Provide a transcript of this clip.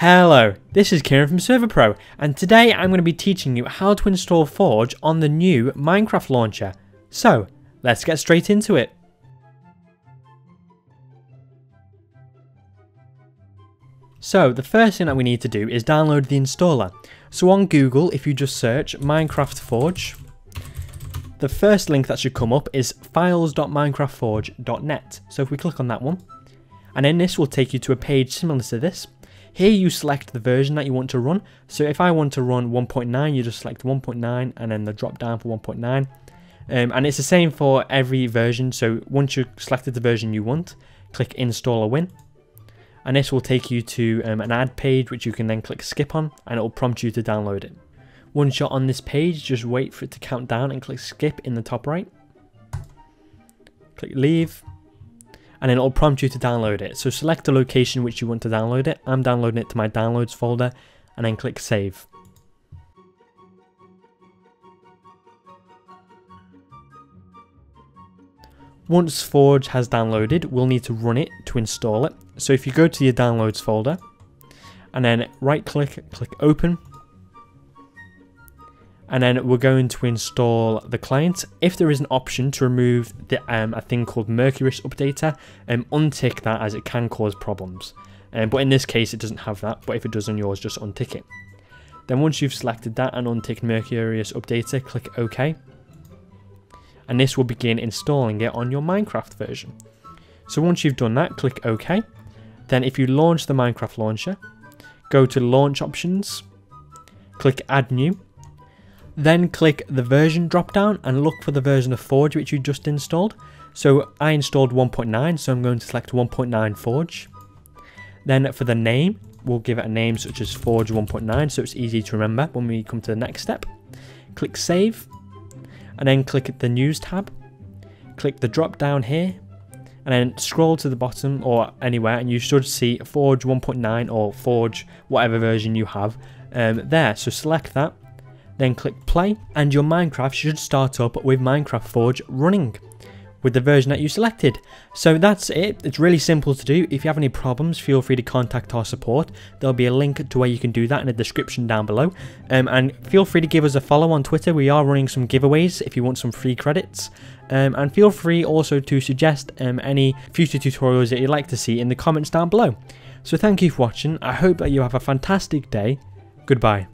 Hello, this is Kieran from ServerPro, and today I'm going to be teaching you how to install Forge on the new Minecraft launcher. So, let's get straight into it. So, the first thing that we need to do is download the installer. So on Google, if you just search Minecraft Forge, the first link that should come up is files.minecraftforge.net. So if we click on that one, and then this will take you to a page similar to this, here you select the version that you want to run. So if I want to run 1.9, you just select 1.9 and then the drop down for 1.9. Um, and it's the same for every version. So once you've selected the version you want, click install or win. And this will take you to um, an ad page which you can then click skip on and it will prompt you to download it. Once you're on this page, just wait for it to count down and click skip in the top right. Click leave and it'll prompt you to download it. So select the location which you want to download it. I'm downloading it to my downloads folder and then click save. Once Forge has downloaded, we'll need to run it to install it. So if you go to your downloads folder and then right click, click open and then we're going to install the client. If there is an option to remove the, um, a thing called Mercurius Updater, um, untick that as it can cause problems. Um, but in this case it doesn't have that, but if it does on yours, just untick it. Then once you've selected that and unticked Mercurius Updater, click OK. And this will begin installing it on your Minecraft version. So once you've done that, click OK. Then if you launch the Minecraft launcher, go to Launch Options, click Add New, then click the version drop down and look for the version of Forge which you just installed. So I installed 1.9, so I'm going to select 1.9 Forge. Then for the name, we'll give it a name such as Forge 1.9 so it's easy to remember when we come to the next step. Click Save, and then click the News tab. Click the drop down here, and then scroll to the bottom or anywhere and you should see Forge 1.9 or Forge whatever version you have um, there. So select that then click play and your Minecraft should start up with Minecraft Forge running with the version that you selected. So that's it, it's really simple to do. If you have any problems, feel free to contact our support. There'll be a link to where you can do that in the description down below. Um, and feel free to give us a follow on Twitter, we are running some giveaways if you want some free credits. Um, and feel free also to suggest um, any future tutorials that you'd like to see in the comments down below. So thank you for watching, I hope that you have a fantastic day, goodbye.